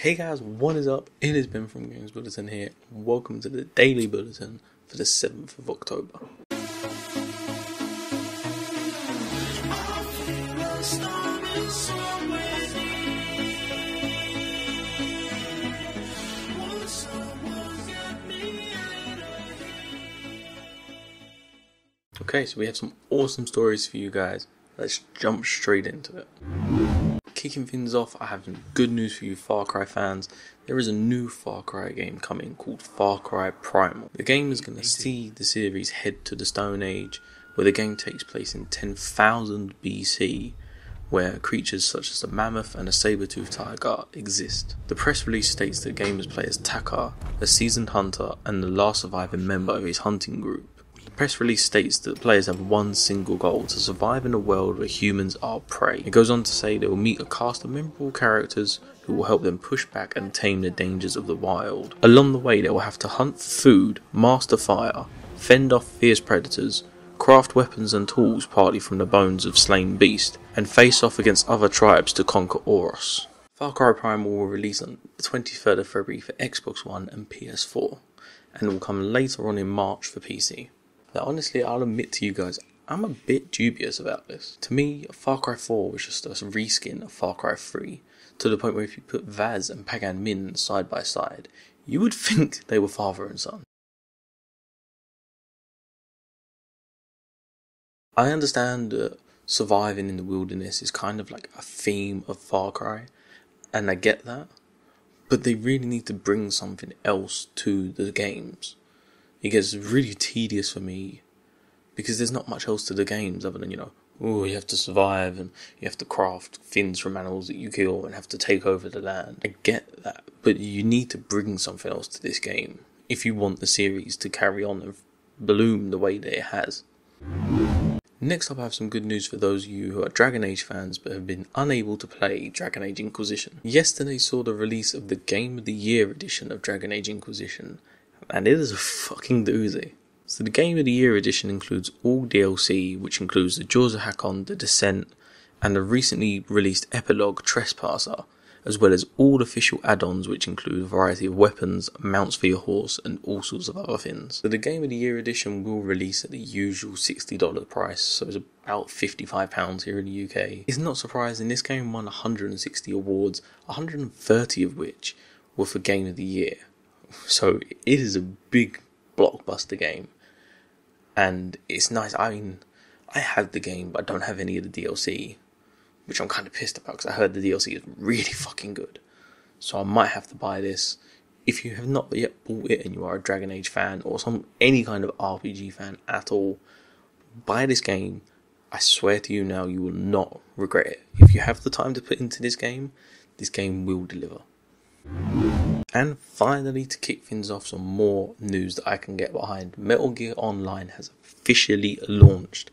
Hey guys, what is up? It has been from Games Bulletin here. Welcome to the Daily Bulletin for the 7th of October. Okay, so we have some awesome stories for you guys. Let's jump straight into it. Kicking things off, I have some good news for you Far Cry fans. There is a new Far Cry game coming called Far Cry Primal. The game is going to see the series head to the Stone Age, where the game takes place in 10,000 BC, where creatures such as the mammoth and the saber-toothed tiger exist. The press release states that gamers play as Takkar, a seasoned hunter and the last surviving member of his hunting group. Press release states that players have one single goal to survive in a world where humans are prey. It goes on to say they will meet a cast of memorable characters who will help them push back and tame the dangers of the wild. Along the way, they will have to hunt for food, master fire, fend off fierce predators, craft weapons and tools partly from the bones of slain beasts, and face off against other tribes to conquer Oros. Far Cry Primal will release on the 23rd of February for Xbox One and PS4, and will come later on in March for PC. Now, honestly, I'll admit to you guys, I'm a bit dubious about this. To me, Far Cry 4 was just a reskin of Far Cry 3, to the point where if you put Vaas and Pagan Min side by side, you would think they were father and son. I understand that surviving in the wilderness is kind of like a theme of Far Cry, and I get that, but they really need to bring something else to the games. It gets really tedious for me because there's not much else to the games other than, you know, oh, you have to survive and you have to craft fins from animals that you kill and have to take over the land. I get that, but you need to bring something else to this game if you want the series to carry on and bloom the way that it has. Next up, I have some good news for those of you who are Dragon Age fans but have been unable to play Dragon Age Inquisition. Yesterday saw the release of the Game of the Year edition of Dragon Age Inquisition, and it is a fucking doozy. So the Game of the Year edition includes all DLC, which includes the Jaws of Hakkon, the Descent, and the recently released epilogue Trespasser, as well as all official add-ons which include a variety of weapons, mounts for your horse, and all sorts of other things. So the Game of the Year edition will release at the usual $60 price, so it's about £55 here in the UK. It's not surprising, this game won 160 awards, 130 of which were for Game of the Year. So it is a big blockbuster game. And it's nice. I mean, I have the game, but I don't have any of the DLC, which I'm kind of pissed about because I heard the DLC is really fucking good. So I might have to buy this. If you have not yet bought it and you are a Dragon Age fan or some any kind of RPG fan at all, buy this game. I swear to you now, you will not regret it. If you have the time to put into this game, this game will deliver. And finally, to kick things off, some more news that I can get behind Metal Gear Online has officially launched,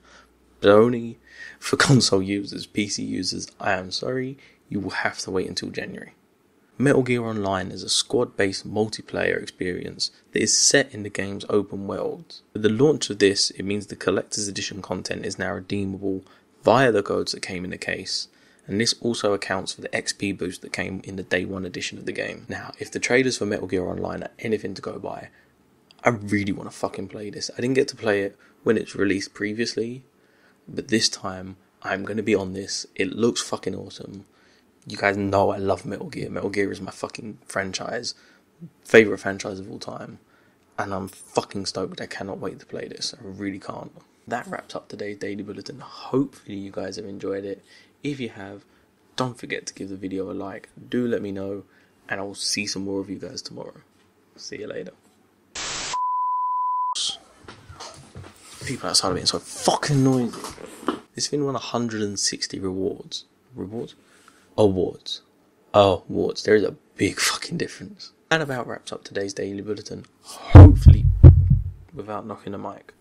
but only for console users, PC users. I am sorry, you will have to wait until January. Metal Gear Online is a squad based multiplayer experience that is set in the game's open world. With the launch of this, it means the collector's edition content is now redeemable via the codes that came in the case, and this also accounts for the XP boost that came in the day one edition of the game. Now, if the traders for Metal Gear Online are anything to go by, I really want to fucking play this. I didn't get to play it when it's released previously, but this time I'm going to be on this. It looks fucking awesome. You guys know I love Metal Gear. Metal Gear is my fucking franchise, favorite franchise of all time, and I'm fucking stoked. I cannot wait to play this. I really can't. That wraps up today's daily bulletin. Hopefully, you guys have enjoyed it. If you have, don't forget to give the video a like. Do let me know, and I'll see some more of you guys tomorrow. See you later. People outside of are being so fucking noisy. This thing won 160 rewards. Rewards? Awards. Oh, awards. There is a big fucking difference. And about wraps up today's daily bulletin. Hopefully, without knocking the mic.